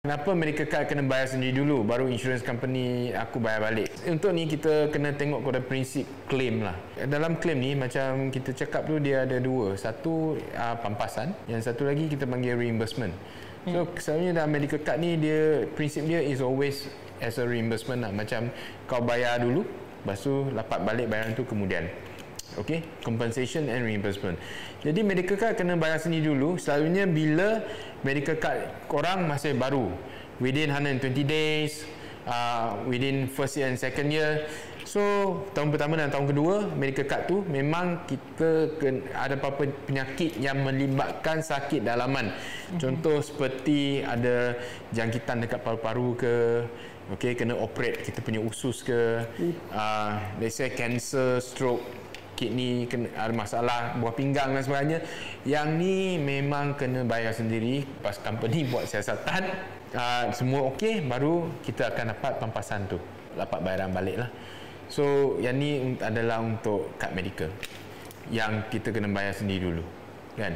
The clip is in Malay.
Kenapa card kena bayar sendiri dulu baru insurance company aku bayar balik. Untuk ni kita kena tengok kepada prinsip claim lah. Dalam claim ni macam kita cakap tu dia ada dua. Satu uh, pampasan, yang satu lagi kita panggil reimbursement. So hmm. selalunya dalam medical card ni dia prinsip dia is always as a reimbursement lah. Macam kau bayar dulu, lepas tu dapat balik bayaran tu kemudian. Okay, compensation and reimbursement. Jadi medical card kena bayar sendiri dulu. Selalunya bila medical card korang masih baru, within 120 days, uh, within first year and second year. So tahun pertama dan tahun kedua medical card tu memang kita ada apa-apa penyakit yang melibatkan sakit dalaman. Mm-hmm. Contoh seperti ada jangkitan dekat paru-paru ke, okay, kena operate kita punya usus ke, uh, let's say cancer, stroke, kidney kena ada masalah buah pinggang dan sebagainya yang ni memang kena bayar sendiri. Pas company buat siasatan uh, semua okey baru kita akan dapat pampasan tu. Dapat bayaran balik lah. So yang ni adalah untuk kad medical yang kita kena bayar sendiri dulu kan